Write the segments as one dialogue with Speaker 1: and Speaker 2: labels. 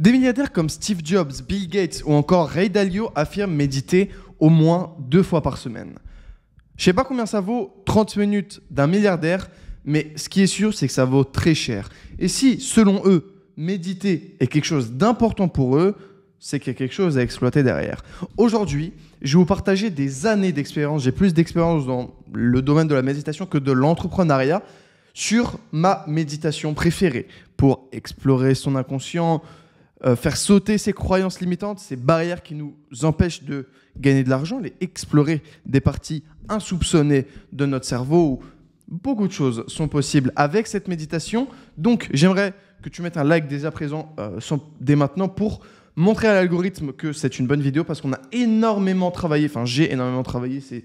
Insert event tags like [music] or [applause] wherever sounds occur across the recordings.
Speaker 1: Des milliardaires comme Steve Jobs, Bill Gates ou encore Ray Dalio affirment méditer au moins deux fois par semaine. Je sais pas combien ça vaut 30 minutes d'un milliardaire, mais ce qui est sûr, c'est que ça vaut très cher. Et si, selon eux, méditer est quelque chose d'important pour eux, c'est qu'il y a quelque chose à exploiter derrière. Aujourd'hui, je vais vous partager des années d'expérience. J'ai plus d'expérience dans le domaine de la méditation que de l'entrepreneuriat sur ma méditation préférée pour explorer son inconscient, euh, faire sauter ses croyances limitantes, ces barrières qui nous empêchent de gagner de l'argent, les explorer des parties insoupçonnées de notre cerveau où beaucoup de choses sont possibles avec cette méditation. Donc, j'aimerais que tu mettes un like dès à présent, euh, dès maintenant, pour montrer à l'algorithme que c'est une bonne vidéo parce qu'on a énormément travaillé, enfin j'ai énormément travaillé, c'est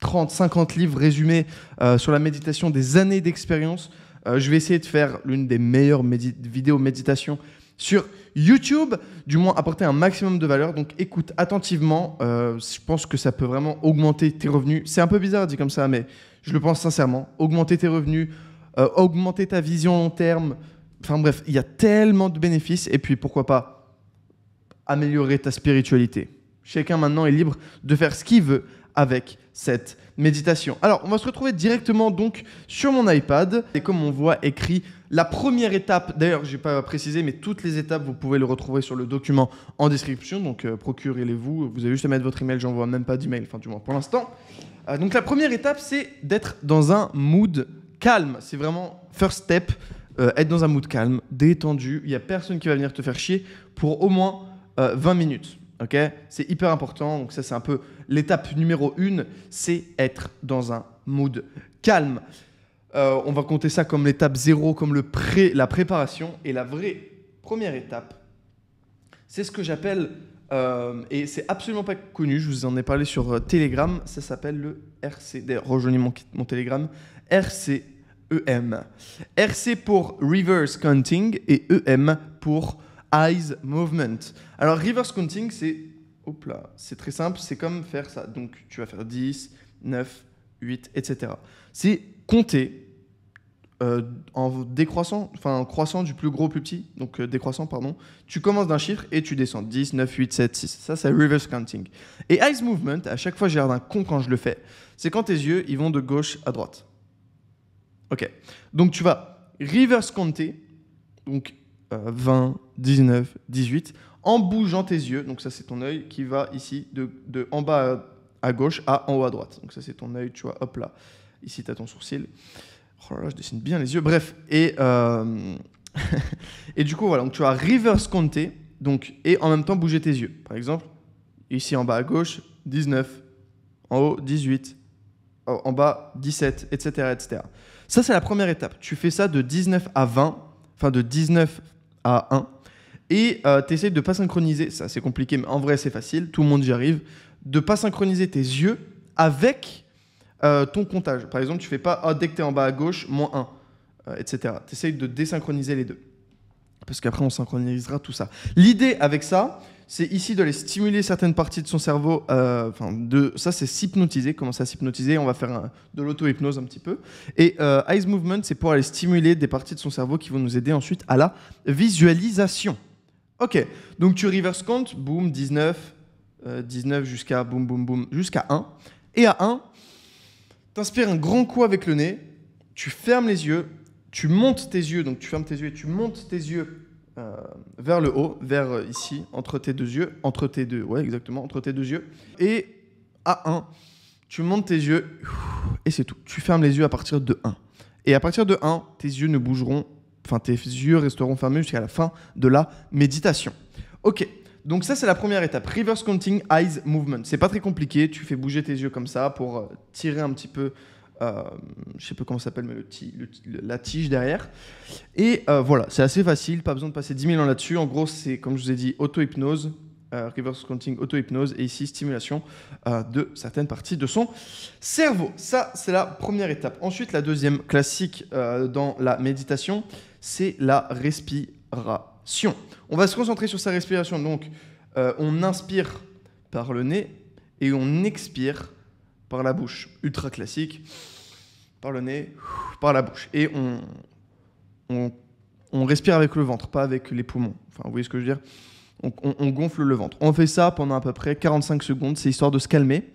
Speaker 1: 30, 50 livres résumés euh, sur la méditation, des années d'expérience. je vais essayer de faire l'une des meilleures vidéos méditation sur YouTube, du moins apporter un maximum de valeur. Donc écoute attentivement, euh, je pense que ça peut vraiment augmenter tes revenus. C'est un peu bizarre dit comme ça, mais je le pense sincèrement. Augmenter tes revenus, euh, augmenter ta vision long terme. Enfin bref, il y a tellement de bénéfices. Et puis pourquoi pas améliorer ta spiritualité. Chacun maintenant est libre de faire ce qu'il veut avec cette méditation. Alors, on va se retrouver directement donc sur mon iPad. Et comme on voit écrit la première étape, d'ailleurs, je n'ai pas précisé, mais toutes les étapes, vous pouvez le retrouver sur le document en description. Donc, euh, procurez-les-vous. Vous avez juste à mettre votre email. J'envoie même pas d'email, enfin, du moins pour l'instant. Euh, donc, la première étape, c'est d'être dans un mood calme. C'est vraiment first step. Euh, être dans un mood calme, détendu. Il n'y a personne qui va venir te faire chier pour au moins 20 minutes. Ok? C'est hyper important. Donc, ça, c'est un peu l'étape numéro une. C'est être dans un mood calme. Euh, on va compter ça comme l'étape zéro, comme le pré, la préparation. Et la vraie première étape, c'est ce que j'appelle, euh, et c'est absolument pas connu, je vous en ai parlé sur euh, Telegram, ça s'appelle le RC. Rejoignez mon, mon Telegram, RCEM. RC pour Reverse Counting et EM pour Eyes Movement. Alors, Reverse Counting, c'est. Là, c'est très simple, c'est comme faire ça. Donc, tu vas faire 10, 9, 8, etc. C'est compter euh, en décroissant, enfin en croissant du plus gros au plus petit, donc euh, décroissant, pardon, tu commences d'un chiffre et tu descends 10, 9, 8, 7, 6. Ça, c'est reverse counting. Et eyes movement, à chaque fois, j'ai l'air d'un con quand je le fais, c'est quand tes yeux, ils vont de gauche à droite. Ok. Donc tu vas reverse compter, donc 20, 19, 18, en bougeant tes yeux, donc ça c'est ton œil qui va ici de, en bas à, à, gauche à en haut à droite. Donc ça c'est ton œil, tu vois, hop là. Ici tu as ton sourcil. Oh je dessine bien les yeux. Bref, et, euh, [laughs] et du coup, voilà, donc tu vas reverse compter, donc, et en même temps bouger tes yeux. Par exemple, ici en bas à gauche, 19, en haut, 18, en bas, 17, etc. etc. Ça, c'est la première étape. Tu fais ça de 19 à 20, enfin de 19 à 1, et euh, tu essayes de ne pas synchroniser, ça c'est compliqué, mais en vrai c'est facile, tout le monde y arrive, de ne pas synchroniser tes yeux avec euh, ton comptage. Par exemple, tu fais pas ah, dès que tu es en bas à gauche, moins 1, euh, etc. Tu essayes de désynchroniser les deux. Parce qu'après, on synchronisera tout ça. L'idée avec ça, c'est ici de les stimuler certaines parties de son cerveau. Euh, de ça, c'est s'hypnotiser. Comment ça s'hypnotiser? On va faire de l'auto-hypnose un petit peu. Et Eyes Movement, c'est pour aller stimuler des parties de son cerveau qui vont nous aider ensuite à la visualisation. Ok, donc tu reverse compte, boum, 19, 19 jusqu'à boum, boum, boum, jusqu'à 1. Et à 1, T'inspires un grand coup avec le nez, tu fermes les yeux, tu montes tes yeux, donc tu fermes tes yeux et tu montes tes yeux euh, vers le haut, vers euh, ici, entre tes deux yeux, entre tes deux, ouais, exactement, entre tes deux yeux. Et à 1, tu montes tes yeux et c'est tout. Tu fermes les yeux à partir de 1. Et à partir de 1, tes yeux ne bougeront, enfin tes yeux resteront fermés jusqu'à la fin de la méditation. Ok, donc ça, c'est la première étape. Reverse counting eyes movement. C'est pas très compliqué. Tu fais bouger tes yeux comme ça pour euh, tirer un petit peu, euh, je sais pas comment ça s'appelle, mais la tige derrière. Et euh, voilà, c'est assez facile. Pas besoin de passer 10 000 ans là-dessus. En gros, c'est comme je vous ai dit, auto-hypnose. reverse counting, auto-hypnose et ici stimulation de certaines parties de son cerveau. Ça, c'est la première étape. Ensuite, la deuxième classique dans la méditation, c'est la respiration. On va se concentrer sur sa respiration. Donc, euh, on inspire par le nez et on expire par la bouche. Ultra classique. Par le nez, par la bouche. Et on, on respire avec le ventre, pas avec les poumons. Enfin, vous voyez ce que je veux dire? On, gonfle le ventre. On fait ça pendant à peu près 45 secondes, c'est histoire de se calmer.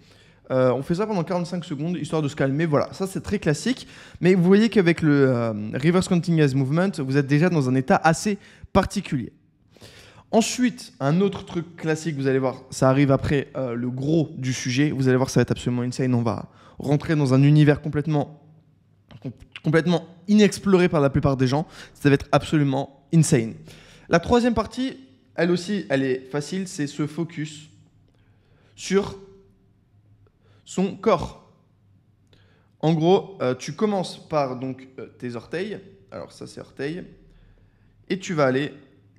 Speaker 1: Euh, on fait ça pendant 45 secondes, histoire de se calmer. Voilà, ça c'est très classique. Mais vous voyez qu'avec le euh, reverse continuous movement, vous êtes déjà dans un état assez particulier. Ensuite, un autre truc classique, vous allez voir, ça arrive après euh, le gros du sujet. Vous allez voir, ça va être absolument insane. On va rentrer dans un univers complètement, complètement inexploré par la plupart des gens. Ça va être absolument insane. La troisième partie, elle aussi, elle est facile, c'est se focus sur son corps. En gros, euh, tu commences par donc euh, tes orteils. Alors ça, c'est orteils. Et tu vas aller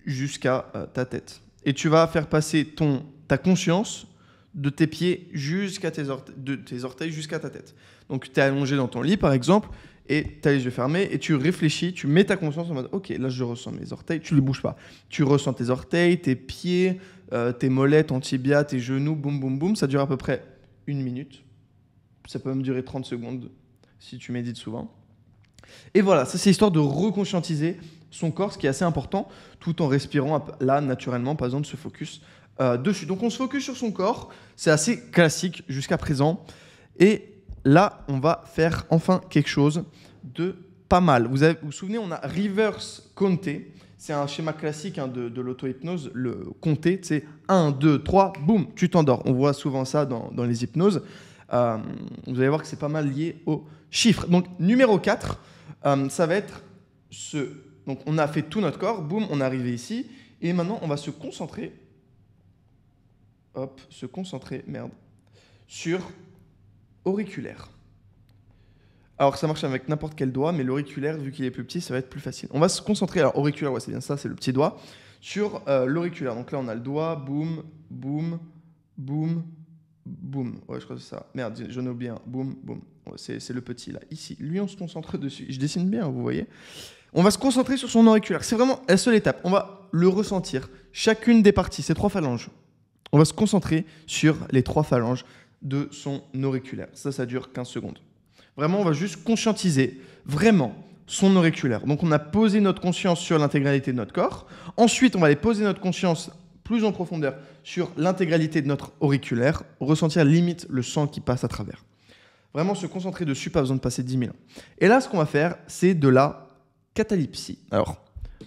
Speaker 1: jusqu'à euh, ta tête. Et tu vas faire passer ton, ta conscience de tes pieds jusqu'à tes, de tes orteils jusqu'à ta tête. Donc tu es allongé dans ton lit, par exemple, et tu as les yeux fermés et tu réfléchis, tu mets ta conscience en mode ok, là je ressens mes orteils, tu ne les bouges pas. Tu ressens tes orteils, tes pieds, euh, tes mollets, ton tibia, tes genoux, boum boum boum. Ça dure à peu près une minute. Ça peut même durer 30 secondes si tu médites souvent. Et voilà, ça c'est histoire de reconscientiser son corps, ce qui est assez important, tout en respirant là naturellement, pas besoin de se focus euh, dessus. Donc on se focus sur son corps, c'est assez classique jusqu'à présent. Et là, on va faire enfin quelque chose de pas mal. Vous vous, souvenez, on a reverse compter. C'est un schéma classique hein, de, l'auto-hypnose. Le compter, c'est 1, 2, 3, boum, tu t'endors. On voit souvent ça dans, les hypnoses. Euh, vous allez voir que c'est pas mal lié aux chiffres. Donc, numéro 4, euh, ça va être ce. Donc, on a fait tout notre corps, boum, on est arrivé ici. Et maintenant, on va se concentrer. Hop, se concentrer, merde, sur auriculaire. Alors ça marche avec n'importe quel doigt, mais l'auriculaire, vu qu'il est plus petit, ça va être plus facile. On va se concentrer, alors auriculaire, ouais, c'est bien ça, c'est le petit doigt, sur euh, l'auriculaire. Donc là, on a le doigt, boum, boum, boum, boum. Ouais, je crois que c'est ça. Merde, ai oublié un. Boum, boum. c'est le petit là, ici. Lui, on se concentre dessus. Je dessine bien, vous voyez. On va se concentrer sur son auriculaire. C'est vraiment la seule étape. On va le ressentir. Chacune des parties, ces trois phalanges. On va se concentrer sur les trois phalanges de son auriculaire. Ça, ça dure 15 secondes. Vraiment, on va juste conscientiser vraiment son auriculaire. Donc on a posé notre conscience sur l'intégralité de notre corps. Ensuite, on va aller poser notre conscience plus en profondeur sur l'intégralité de notre auriculaire, ressentir limite le sang qui passe à travers. Vraiment se concentrer dessus, pas besoin de passer 10 000 ans. Et là, ce qu'on va faire, c'est de la catalepsie. Alors,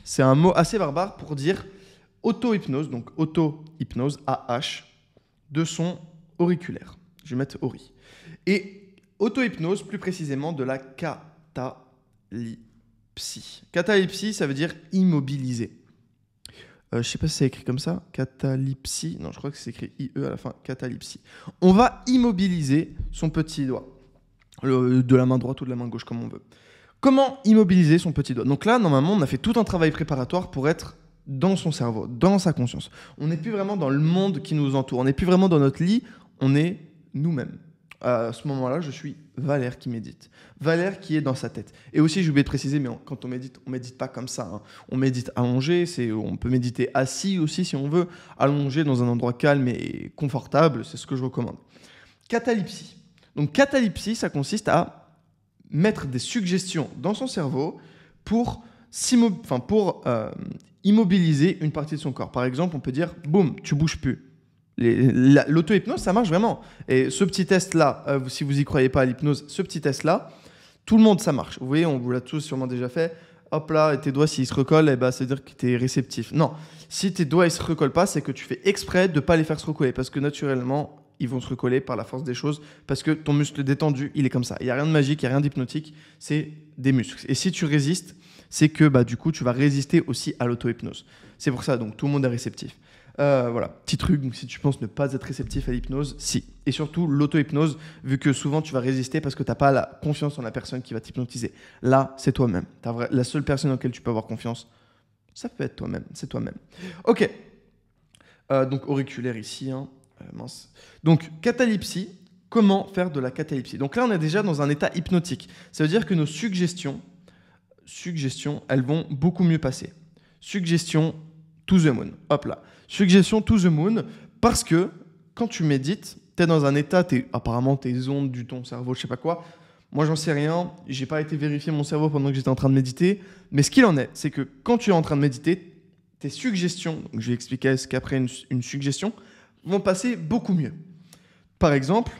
Speaker 1: c'est un mot assez barbare pour dire auto-hypnose, donc auto-hypnose, AH, de son auriculaire. Je vais mettre Ori. Et auto-hypnose, plus précisément, de la catalepsie. Catalepsie, ça veut dire immobiliser. Euh, je sais pas si c'est écrit comme ça. Catalepsie. Non, je crois que c'est écrit IE à la fin. Catalepsie. On va immobiliser son petit doigt. de la main droite ou de la main gauche, comme on veut. Comment immobiliser son petit doigt? Donc là, normalement, on a fait tout un travail préparatoire pour être dans son cerveau, dans sa conscience. On n'est plus vraiment dans le monde qui nous entoure. On n'est plus vraiment dans notre lit. On est nous-mêmes. À ce moment-là, je suis Valère qui médite. Valère qui est dans sa tête. Et aussi, j'ai oublié de préciser, mais quand on médite, on médite pas comme ça. Hein. On médite allongé, on peut méditer assis aussi si on veut, allongé dans un endroit calme et confortable, c'est ce que je recommande. Catalepsie. Donc catalepsie, ça consiste à mettre des suggestions dans son cerveau pour euh, immobiliser une partie de son corps. Par exemple, on peut dire, boum, tu bouges plus. L'auto-hypnose, ça marche vraiment. Et ce petit test-là, euh, si vous y croyez pas à l'hypnose, ce petit test-là, tout le monde, ça marche. Vous voyez, on vous l'a tous sûrement déjà fait. Hop là, et tes doigts, s'ils se recollent, eh ben, ça veut dire que tu es réceptif. Non, si tes doigts, ils se recollent pas, c'est que tu fais exprès de pas les faire se recoller. Parce que naturellement, ils vont se recoller par la force des choses. Parce que ton muscle détendu, il est comme ça. Il n'y a rien de magique, il n'y a rien d'hypnotique. C'est des muscles. Et si tu résistes, c'est que bah, du coup, tu vas résister aussi à l'auto-hypnose. C'est pour ça, donc tout le monde est réceptif. Euh, voilà, petit truc, donc si tu penses ne pas être réceptif à l'hypnose, si. Et surtout l'auto-hypnose, vu que souvent tu vas résister parce que tu n'as pas la confiance en la personne qui va t'hypnotiser. Là, c'est toi-même. La seule personne en laquelle tu peux avoir confiance, ça peut être toi-même, c'est toi-même. Ok, euh, donc auriculaire ici, hein. euh, mince. Donc catalepsie, comment faire de la catalepsie? Donc là, on est déjà dans un état hypnotique. Ça veut dire que nos suggestions, suggestions, elles vont beaucoup mieux passer. Suggestion to the moon. Hop là. Suggestion to the moon, parce que quand tu médites, tu es dans un état, es, apparemment tes ondes du ton cerveau, je sais pas quoi, Moi, j'en sais rien. J'ai pas été vérifier mon cerveau pendant que j'étais en train de méditer. Mais ce qu'il en est, c'est que quand tu es en train de méditer, tes suggestions, je vais expliquer ce qu'après une, une suggestion, vont passer beaucoup mieux. Par exemple,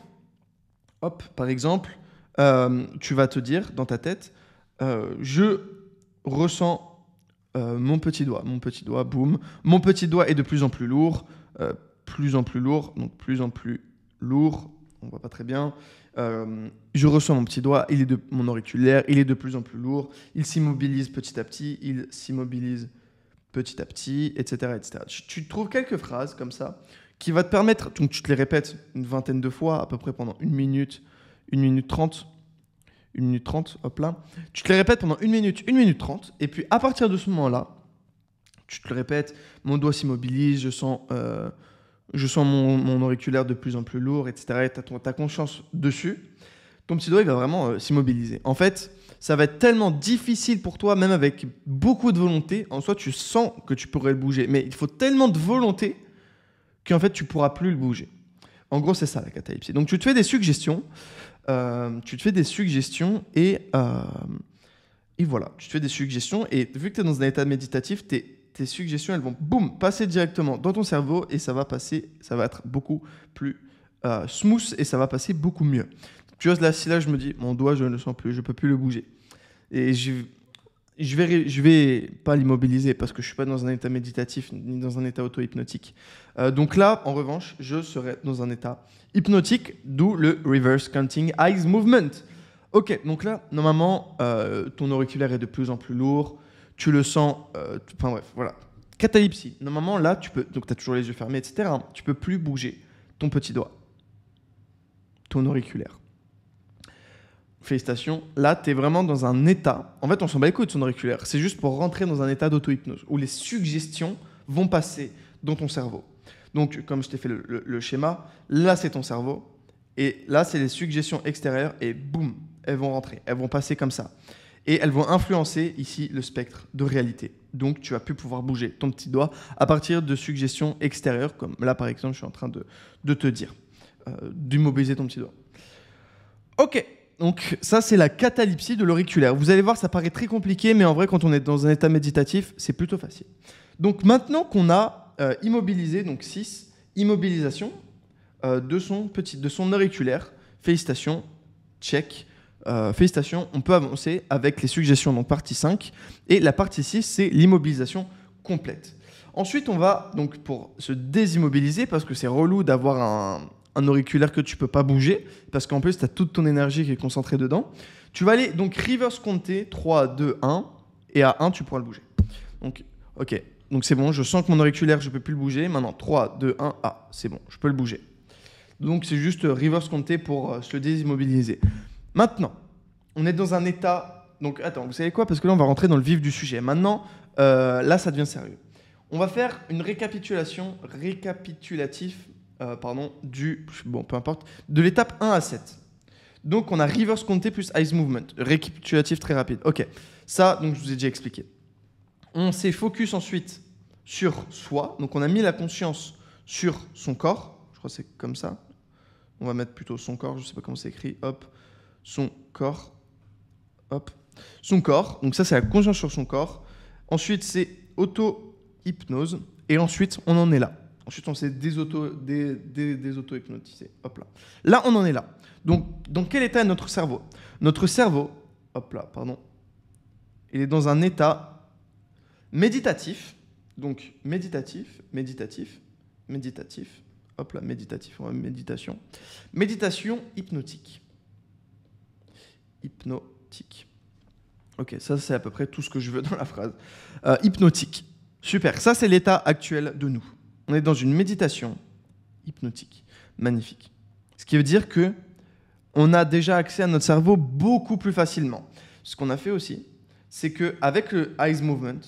Speaker 1: hop, par exemple, euh, tu vas te dire dans ta tête, euh, je ressens euh, mon petit doigt, mon petit doigt, boum, mon petit doigt est de plus en plus lourd, euh, plus en plus lourd, donc plus en plus lourd, on voit pas très bien. Euh, je ressens mon petit doigt, il est de mon auriculaire, il est de plus en plus lourd, il s'immobilise petit à petit, il s'immobilise petit à petit, etc., etc. Tu, tu trouves quelques phrases comme ça qui va te permettre, donc tu te les répètes une vingtaine de fois, à peu près pendant une minute, une minute trente, une minute trente, hop là. Tu te les répètes pendant une minute, une minute trente, et puis à partir de ce moment-là, tu te le répètes, mon doigt s'immobilise, je sens, euh, je sens mon, auriculaire de plus en plus lourd, etc. Tu as, conscience dessus. Ton petit doigt, il va vraiment euh, s'immobiliser. En fait, ça va être tellement difficile pour toi, même avec beaucoup de volonté. En soi, tu sens que tu pourrais le bouger, mais il faut tellement de volonté qu'en fait, tu pourras plus le bouger. En gros, c'est ça la catalepsie. Donc, tu te fais des suggestions. Euh, tu te fais des suggestions et, euh, et voilà, tu te fais des suggestions. Et vu que tu es dans un état méditatif, tes, suggestions, elles vont boum, passer directement dans ton cerveau et ça va passer, ça va être beaucoup plus euh, smooth et ça va passer beaucoup mieux. Tu vois, là, si là, je me dis, mon doigt, je ne le sens plus, je peux plus le bouger. Et je, je vais, je vais pas l'immobiliser parce que je suis pas dans un état méditatif ni dans un état auto-hypnotique. Euh, donc là, en revanche, je serai dans un état hypnotique, d'où le reverse counting eyes movement. Ok, donc là, normalement, euh, ton auriculaire est de plus en plus lourd, tu le sens, euh, enfin bref, voilà. Catalepsie, normalement là, tu peux, donc tu as toujours les yeux fermés, etc. hein, tu peux plus bouger ton petit doigt, ton auriculaire. Félicitations, là, tu es vraiment dans un état, en fait, on s'en bat les couilles de son auriculaire, c'est juste pour rentrer dans un état d'auto-hypnose, où les suggestions vont passer dans ton cerveau. Donc, comme je t'ai fait le, schéma, là, c'est ton cerveau, et là, c'est les suggestions extérieures, et boum, elles vont rentrer, elles vont passer comme ça. Et elles vont influencer ici le spectre de réalité. Donc, tu vas plus pouvoir bouger ton petit doigt à partir de suggestions extérieures, comme là, par exemple, je suis en train de, de te dire, euh, d'immobiliser ton petit doigt. Ok, donc ça, c'est la catalepsie de l'auriculaire. Vous allez voir, ça paraît très compliqué, mais en vrai, quand on est dans un état méditatif, c'est plutôt facile. Donc, maintenant qu'on a euh, immobilisé, donc 6, immobilisation euh, de, son petit, de son auriculaire, félicitations, check. Euh, félicitations, on peut avancer avec les suggestions, donc partie 5. Et la partie 6, c'est l'immobilisation complète. Ensuite, on va, donc pour se désimmobiliser, parce que c'est relou d'avoir un, un auriculaire que tu peux pas bouger, parce qu'en plus, tu as toute ton énergie qui est concentrée dedans. Tu vas aller, donc, reverse compter 3, 2, 1, et à 1, tu pourras le bouger. Donc, ok, donc c'est bon, je sens que mon auriculaire, je peux plus le bouger. Maintenant, 3, 2, 1, ah, c'est bon, je peux le bouger. Donc, c'est juste euh, reverse compter pour euh, se désimmobiliser. Maintenant, on est dans un état. Donc, attends, vous savez quoi? Parce que là, on va rentrer dans le vif du sujet. Maintenant, euh, là, ça devient sérieux. On va faire une récapitulation, récapitulatif, euh, pardon, du. Bon, peu importe, de l'étape 1 à 7. Donc, on a reverse compter plus ice movement. Récapitulatif très rapide. Ok. Ça, donc, je vous ai déjà expliqué. On s'est focus ensuite sur soi. Donc, on a mis la conscience sur son corps. Je crois que c'est comme ça. On va mettre plutôt son corps. Je sais pas comment c'est écrit. Hop son corps. Hop. Son corps. Donc ça, c'est la conscience sur son corps. Ensuite, c'est auto-hypnose. Et ensuite, on en est là. Ensuite, on s'est désauto, dé, dé, désauto-hypnotisé. Hop là. Là, on en est là. Donc, dans quel état est notre cerveau? Notre cerveau, hop là, pardon, il est dans un état méditatif. Donc, méditatif, méditatif, méditatif. Hop là, méditatif, on va méditation. Méditation hypnotique hypnotique. Ok, ça c'est à peu près tout ce que je veux dans la phrase. Euh, hypnotique. Super, ça c'est l'état actuel de nous. On est dans une méditation hypnotique. Magnifique. Ce qui veut dire que on a déjà accès à notre cerveau beaucoup plus facilement. Ce qu'on a fait aussi, c'est que avec le eyes movement,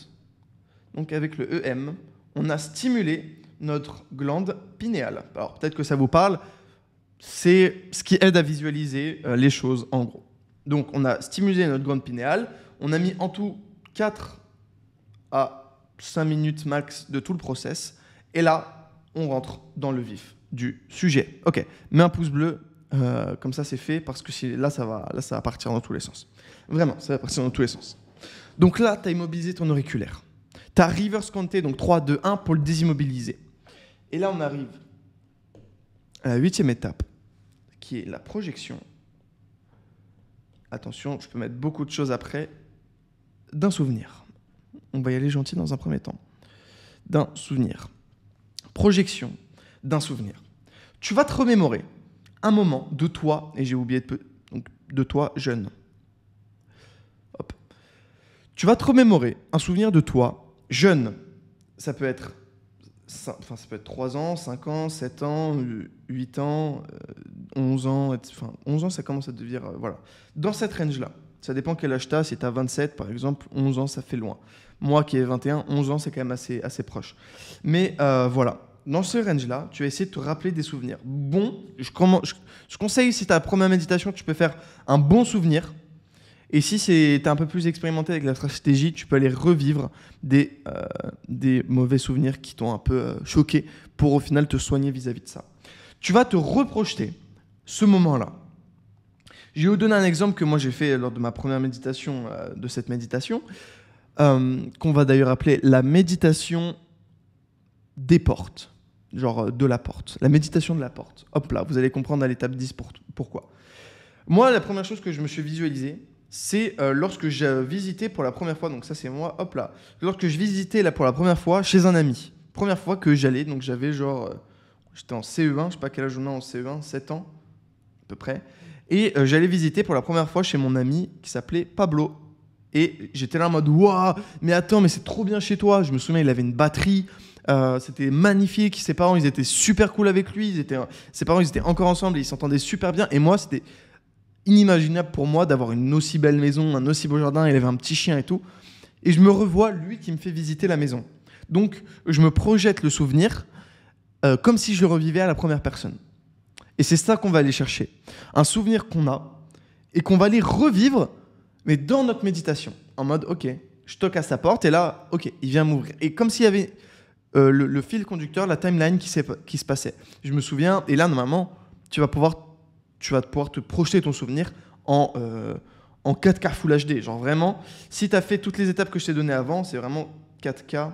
Speaker 1: donc avec le EM, on a stimulé notre glande pinéale. Alors peut-être que ça vous parle, c'est ce qui aide à visualiser euh, les choses en gros. Donc, on a stimulé notre glande pinéale. On a mis en tout 4 à 5 minutes max de tout le process. Et là, on rentre dans le vif du sujet. Ok, mets un pouce bleu Euh, comme ça, c'est fait parce que là, ça va, là, ça va partir dans tous les sens. Vraiment, ça va partir dans tous les sens. Donc là, tu as immobilisé ton auriculaire. Tu as reverse compté, donc 3, 2, 1 pour le désimmobiliser. Et là, on arrive à la huitième étape, qui est la projection. Attention, je peux mettre beaucoup de choses après. D'un souvenir. On va y aller gentil dans un premier temps. D'un souvenir. Projection d'un souvenir. Tu vas te remémorer un moment de toi, et j'ai oublié de, peu- donc, de toi jeune. Hop. Tu vas te remémorer un souvenir de toi jeune. Ça peut être, enfin, ça peut être 3 ans, 5 ans, 7 ans, 8 ans, euh, 11 ans. et- Enfin, 11 ans, ça commence à devenir. euh, voilà. Dans cette range-là. Ça dépend quel âge tu as. Si tu as 27, par exemple, 11 ans, ça fait loin. Moi qui ai 21, 11 ans, c'est quand même assez, assez proche. Mais euh, voilà, dans ce range-là, tu vas essayer de te rappeler des souvenirs. Bon, je, je, je conseille, si la première méditation, tu peux faire un bon souvenir. Et si tu es un peu plus expérimenté avec la stratégie, tu peux aller revivre des, euh, des mauvais souvenirs qui t'ont un peu euh, choqué pour au final te soigner vis-à-vis de ça. Tu vas te reprojeter ce moment-là. Je vais vous donner un exemple que moi j'ai fait lors de ma première méditation de cette méditation, euh, qu'on va d'ailleurs appeler la méditation des portes, genre euh, de la porte, la méditation de la porte. Hop là, vous allez comprendre à l'étape 10 pour- pourquoi. Moi, la première chose que je me suis visualisé, c'est euh, lorsque j'ai visité pour la première fois, donc ça c'est moi, hop là, lorsque je visitais là pour la première fois chez un ami. Première fois que j'allais, donc j'avais genre, j'étais en CE1, je sais pas quel âge on a en CE1, 7 ans à peu près. Et j'allais visiter pour la première fois chez mon ami qui s'appelait Pablo. Et j'étais là en mode Waouh, mais attends, mais c'est trop bien chez toi. Je me souviens, il avait une batterie. euh, c'était magnifique. Ses parents, ils étaient super cool avec lui. Ils étaient, ses parents, ils étaient encore ensemble et ils s'entendaient super bien. Et moi, c'était inimaginable pour moi d'avoir une aussi belle maison, un aussi beau jardin. Il avait un petit chien et tout. Et je me revois, lui, qui me fait visiter la maison. Donc, je me projette le souvenir euh, comme si je le revivais à la première personne. Et c'est ça qu'on va aller chercher. Un souvenir qu'on a et qu'on va aller revivre, mais dans notre méditation. En mode, ok, je toque à sa porte et là, ok, il vient m'ouvrir. Et comme s'il y avait euh, le, fil conducteur, la timeline qui se passait. Je me souviens, et là, normalement, tu vas pouvoir, tu vas pouvoir te projeter ton souvenir en, euh, en 4K Full HD. Genre vraiment, si tu as fait toutes les étapes que je t'ai données avant, c'est vraiment 4K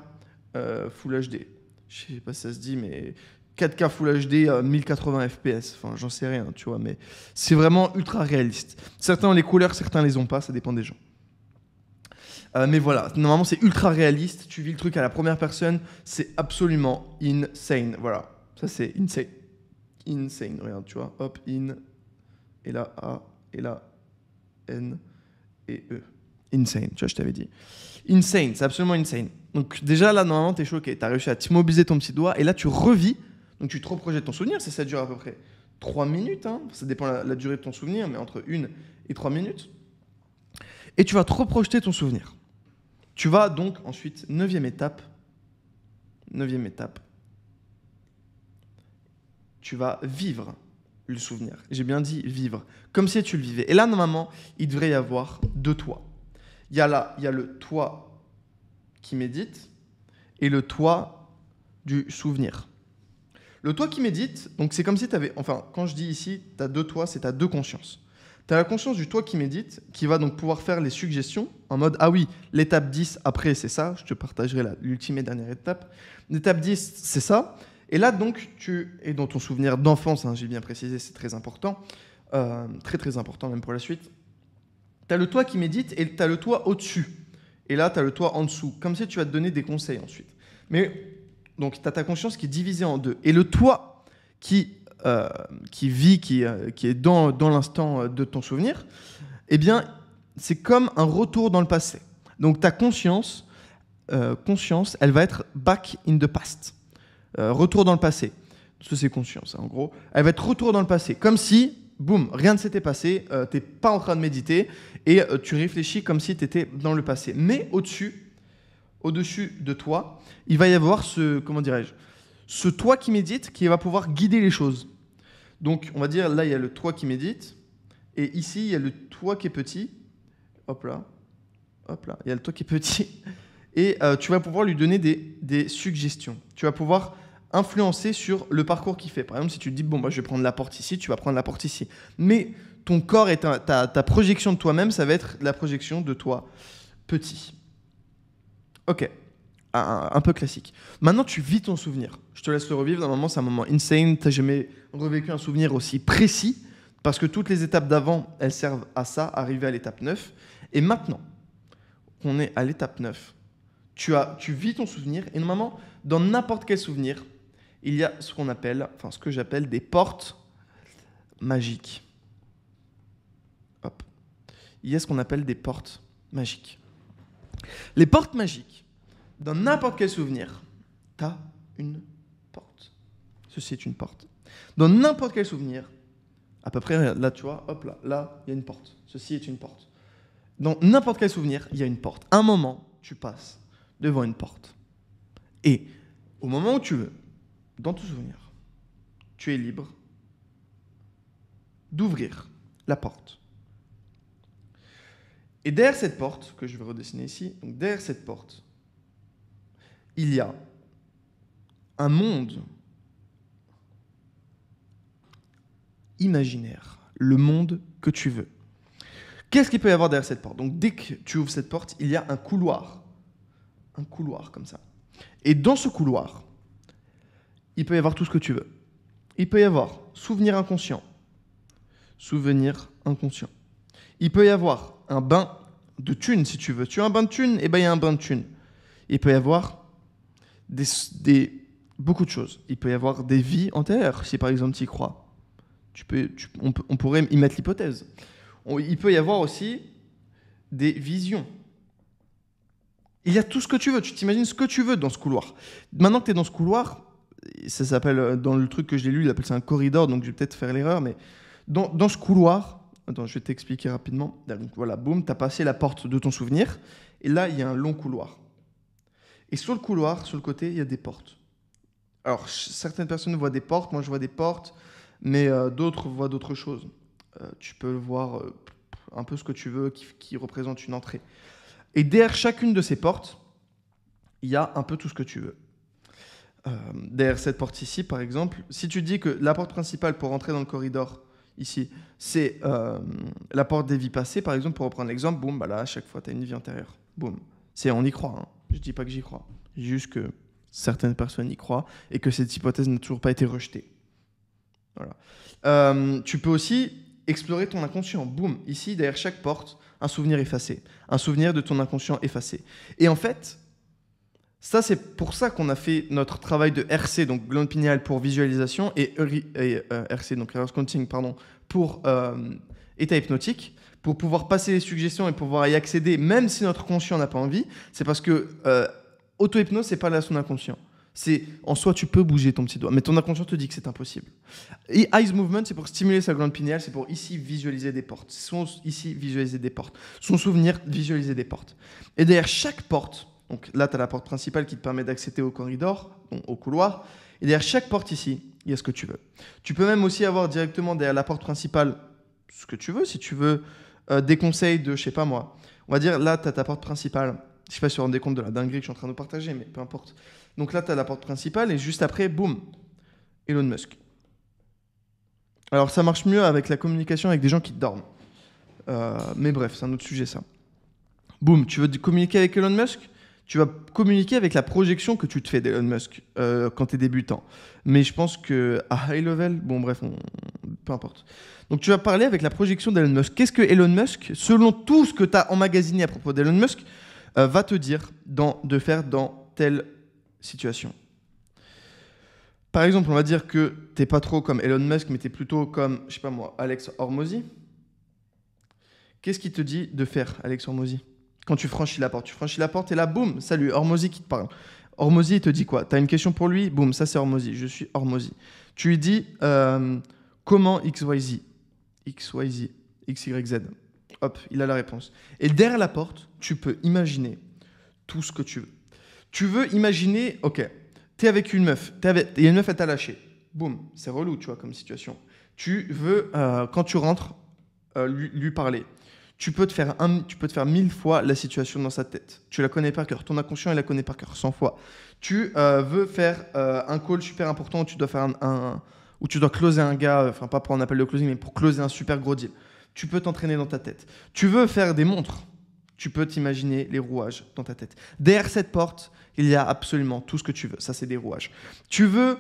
Speaker 1: euh, Full HD. Je sais pas si ça se dit, mais 4K Full HD, euh, 1080 FPS. Enfin, j'en sais rien, tu vois, mais c'est vraiment ultra réaliste. Certains ont les couleurs, certains les ont pas, ça dépend des gens. Euh, mais voilà, normalement c'est ultra réaliste. Tu vis le truc à la première personne, c'est absolument insane. Voilà, ça c'est insane. Insane, regarde, tu vois. Hop, in, et là A, et là N, et E. Insane, tu vois, je t'avais dit. Insane, c'est absolument insane. Donc déjà là, normalement, t'es choqué. T'as réussi à t'immobiliser ton petit doigt, et là tu revis. Donc tu te reprojettes ton souvenir, ça, ça dure à peu près 3 minutes. hein. Ça dépend la, la durée de ton souvenir, mais entre 1 et 3 minutes. Et tu vas te reprojeter ton souvenir. Tu vas donc ensuite, neuvième étape, neuvième étape, tu vas vivre le souvenir. J'ai bien dit vivre, comme si tu le vivais. Et là, normalement, il devrait y avoir deux toits. Il y a là, il y a le toit qui médite et le toit du souvenir. Le toit qui médite, donc c'est comme si tu avais, enfin, quand je dis ici, tu as deux toits, c'est tu deux consciences. Tu as la conscience du toi qui médite, qui va donc pouvoir faire les suggestions en mode Ah oui, l'étape 10 après c'est ça, je te partagerai l'ultime et dernière étape. L'étape 10 c'est ça. Et là donc tu es dans ton souvenir d'enfance, hein, j'ai bien précisé, c'est très important, euh, très très important même pour la suite. Tu as le toi qui médite et tu as le toi au-dessus. Et là tu as le toi en dessous, comme si tu vas te donner des conseils ensuite. Mais donc tu as ta conscience qui est divisée en deux. Et le toi qui euh, qui vit, qui, euh, qui est dans, dans l'instant euh, de ton souvenir, eh bien, c'est comme un retour dans le passé. Donc ta conscience, conscience, elle va être back in the past. Retour dans le passé. Ça, c'est conscience, hein, en gros. Elle va être retour dans le passé. Comme si, boum, rien ne s'était passé, euh, t'es pas en train de méditer, et tu réfléchis comme si tu étais dans le passé. Mais au-dessus, au-dessus de toi, il va y avoir ce, comment dirais-je, ce toi qui médite qui va pouvoir guider les choses. Donc, on va dire, là, il y a le toi qui médite, et ici, il y a le toi qui est petit. Hop là, hop là, il y a le toi qui est petit. [laughs] Et euh, tu vas pouvoir lui donner des, suggestions. Tu vas pouvoir influencer sur le parcours qu'il fait. Par exemple, si tu te dis, bon, bah, je vais prendre la porte ici, tu vas prendre la porte ici. Mais ton corps ta projection de toi-même, ça va être la projection de toi petit. Ok, un, peu classique. Maintenant, tu vis ton souvenir. Je te laisse le revivre. Normalement, c'est un moment insane. Tu jamais revécu un souvenir aussi précis parce que toutes les étapes d'avant, elles servent à ça, arriver à l'étape 9. Et maintenant qu'on est à l'étape 9, tu, as, tu vis ton souvenir et normalement, dans n'importe quel souvenir, il y a ce qu'on appelle, enfin ce que j'appelle des portes magiques. Hop. Il y a ce qu'on appelle des portes magiques. Les portes magiques, dans n'importe quel souvenir, tu as une porte. Ceci est une porte. Dans n'importe quel souvenir, à peu près là, tu vois, hop là, là, il y a une porte. Ceci est une porte. Dans n'importe quel souvenir, il y a une porte. Un moment, tu passes devant une porte. Et au moment où tu veux, dans ton souvenir, tu es libre d'ouvrir la porte. Et derrière cette porte, que je vais redessiner ici, donc derrière cette porte, il y a un monde imaginaire, le monde que tu veux. Qu'est-ce qu'il peut y avoir derrière cette porte? Donc dès que tu ouvres cette porte, il y a un couloir. Un couloir comme ça. Et dans ce couloir, il peut y avoir tout ce que tu veux. Il peut y avoir souvenir inconscient. Souvenir inconscient. Il peut y avoir un bain de thunes si tu veux. Tu as un bain de thunes, et eh ben il y a un bain de thunes. Il peut y avoir des, des, beaucoup de choses. Il peut y avoir des vies antérieures, si par exemple tu y crois. Tu peux, on, on, pourrait y mettre l'hypothèse. Il peut y avoir aussi des visions. Il y a tout ce que tu veux. Tu t'imagines ce que tu veux dans ce couloir. Maintenant que tu es dans ce couloir, ça s'appelle, dans le truc que j'ai lu, il appelle ça un corridor, donc je vais peut-être faire l'erreur, mais dans, dans, ce couloir, je vais t'expliquer rapidement. Donc voilà, boum, tu as passé la porte de ton souvenir, et là, il y a un long couloir. Et sur le couloir, sur le côté, il y a des portes. Alors, certaines personnes voient des portes, moi je vois des portes, mais euh, d'autres voient d'autres choses. Euh, tu peux voir euh, un peu ce que tu veux qui, qui, représente une entrée. Et derrière chacune de ces portes, il y a un peu tout ce que tu veux. Derrière cette porte ici, par exemple, si tu dis que la porte principale pour entrer dans le corridor, ici, c'est euh, la porte des vies passées, par exemple, pour reprendre l'exemple, boum, bah là, à chaque fois, tu as une vie antérieure. Boum. C'est, on y croit. Hein. Je dis pas que j'y crois. Juste que certaines personnes y croient et que cette hypothèse n'a toujours pas été rejetée. Voilà. Euh, tu peux aussi explorer ton inconscient. Boum, ici, derrière chaque porte, un souvenir effacé. Un souvenir de ton inconscient effacé. Et en fait, ça, c'est pour ça qu'on a fait notre travail de RC, donc glande pinéale pour visualisation, et, et euh, RC, donc reverse counting, pardon, pour euh, état hypnotique, pour pouvoir passer les suggestions et pouvoir y accéder, même si notre conscient n'a pas envie. C'est parce que euh, auto-hypnose, c'est pas là son inconscient. C'est en soi, tu peux bouger ton petit doigt, mais ton inconscient te dit que c'est impossible. Et eyes movement, c'est pour stimuler sa glande pinéale, c'est pour ici visualiser des portes. Son, ici visualiser des portes. Son souvenir, visualiser des portes. Et derrière chaque porte, donc là, tu as la porte principale qui te permet d'accéder au corridor, au couloir. Et derrière chaque porte ici, il y a ce que tu veux. Tu peux même aussi avoir directement derrière la porte principale ce que tu veux. Si tu veux euh, des conseils de, je sais pas moi, on va dire là, tu as ta porte principale. Je sais pas si vous vous rendez compte de la dinguerie que je suis en train de partager, mais peu importe. Donc là, tu as la porte principale et juste après, boum, Elon Musk. Alors ça marche mieux avec la communication avec des gens qui dorment. Euh, mais bref, c'est un autre sujet ça. Boum, tu veux communiquer avec Elon Musk? Tu vas communiquer avec la projection que tu te fais d'Elon Musk euh, quand tu es débutant. Mais je pense que à high level, bon bref, peu importe. Donc tu vas parler avec la projection d'Elon Musk. Qu'est-ce que Elon Musk, selon tout ce que tu as emmagasiné à propos d'Elon Musk, euh, va te dire de faire dans telle situation Par exemple, on va dire que tu n'es pas trop comme Elon Musk, mais tu es plutôt comme, je sais pas moi, Alex Hormozy. Qu'est-ce qui te dit de faire, Alex Hormozy? Quand tu franchis la porte. Tu franchis la porte et là, boum, salut, Hormozy qui te parle. Hormozy, il te dit quoi? Tu as une question pour lui? Boum, ça c'est Hormozy, je suis Hormozy. Tu lui dis euh, comment XYZ XYZ, XYZ. Hop, il a la réponse. Et derrière la porte, tu peux imaginer tout ce que tu veux. Tu veux imaginer, ok, tu es avec une meuf, il y a une meuf, elle t'a lâché. Boum, c'est relou, tu vois, comme situation. Tu veux, euh, quand tu rentres, euh, lui, parler tu peux, te faire un, tu peux te faire mille fois la situation dans sa tête. Tu la connais par cœur. Ton inconscient, il la connaît par cœur 100 fois. Tu euh, veux faire euh, un call super important où tu dois faire un, où tu dois closer un gars, enfin pas pour un appel de closing, mais pour closer un super gros deal. Tu peux t'entraîner dans ta tête. Tu veux faire des montres. Tu peux t'imaginer les rouages dans ta tête. Derrière cette porte, il y a absolument tout ce que tu veux. Ça, c'est des rouages. Tu veux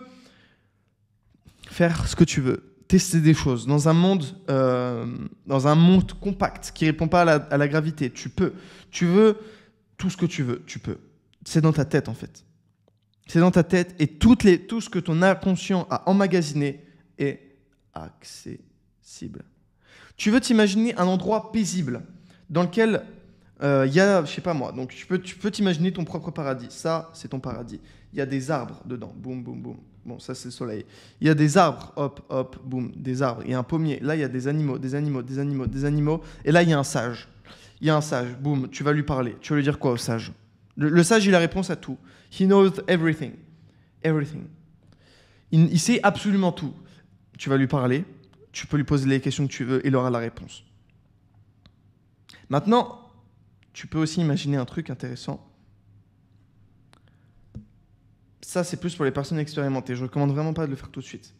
Speaker 1: faire ce que tu veux tester des choses dans un monde, euh, dans un monde compact qui répond pas à la, gravité. Tu peux. Tu veux tout ce que tu veux. Tu peux. C'est dans ta tête en fait. C'est dans ta tête et toutes les, tout ce que ton inconscient a emmagasiné est accessible. Tu veux t'imaginer un endroit paisible dans lequel euh, il y a, je sais pas moi, donc tu peux, tu peux t'imaginer ton propre paradis. Ça, c'est ton paradis. Il y a des arbres dedans. Boum, boum, boum. Bon, ça c'est le soleil. Il y a des arbres, hop, hop, boum, des arbres. Il y a un pommier. Là, il y a des animaux, des animaux, des animaux, des animaux. Et là, il y a un sage. Il y a un sage, boum, tu vas lui parler. Tu vas lui dire quoi au sage? Le, sage, il a réponse à tout. He knows everything. Everything. Il, il, sait absolument tout. Tu vas lui parler, tu peux lui poser les questions que tu veux, il aura la réponse. Maintenant, tu peux aussi imaginer un truc intéressant ça, c'est plus pour les personnes expérimentées. Je recommande vraiment pas de le faire tout de suite.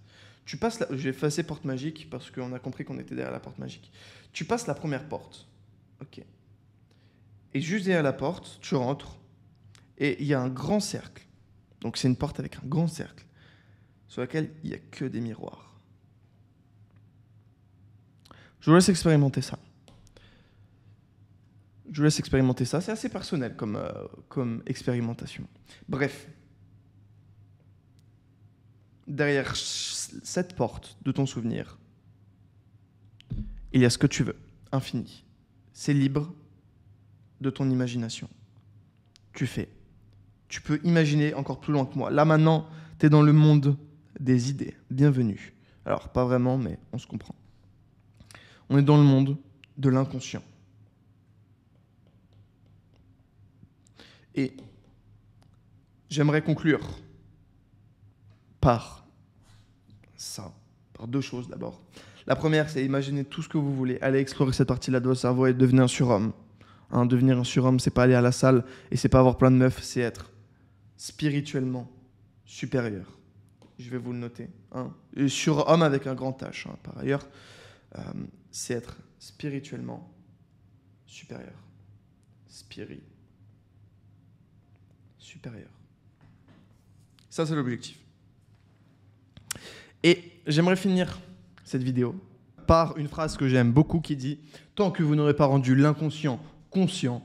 Speaker 1: Tu passes la... J'ai effacé porte magique parce qu'on a compris qu'on était derrière la porte magique. Tu passes la première porte. Ok. Et juste derrière la porte, tu rentres et il y a un grand cercle. Donc c'est une porte avec un grand cercle sur laquelle il n'y a que des miroirs. Je vous laisse expérimenter ça. Je vous laisse expérimenter ça. C'est assez personnel comme, euh, comme expérimentation. Bref, derrière cette porte de ton souvenir, il y a ce que tu veux, infini. C'est libre de ton imagination. Tu fais. Tu peux imaginer encore plus loin que moi. Là maintenant, tu es dans le monde des idées. Bienvenue. Alors, pas vraiment, mais on se comprend. On est dans le monde de l'inconscient. Et j'aimerais conclure par ça, par deux choses d'abord. La première, c'est imaginer tout ce que vous voulez, aller explorer cette partie-là de votre cerveau et devenir un surhomme. Hein, devenir un surhomme, c'est pas aller à la salle et c'est pas avoir plein de meufs, c'est être spirituellement supérieur. Je vais vous le noter. Hein. Surhomme avec un grand H, hein, par ailleurs, euh, c'est être spirituellement supérieur. Spiri. Ça, c'est l'objectif. Et j'aimerais finir cette vidéo par une phrase que j'aime beaucoup qui dit Tant que vous n'aurez pas rendu l'inconscient conscient,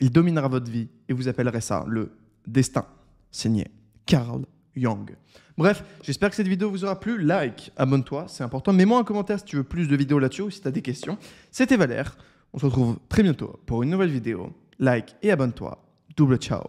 Speaker 1: il dominera votre vie et vous appellerez ça le destin. Signé Carl Jung. Bref, j'espère que cette vidéo vous aura plu. Like, abonne-toi, c'est important. Mets-moi un commentaire si tu veux plus de vidéos là-dessus ou si tu as des questions. C'était Valère. On se retrouve très bientôt pour une nouvelle vidéo. Like et abonne-toi. Double ciao.